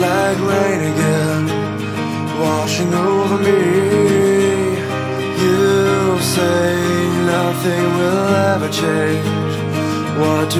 like rain again Washing over me. You say nothing will ever change. What do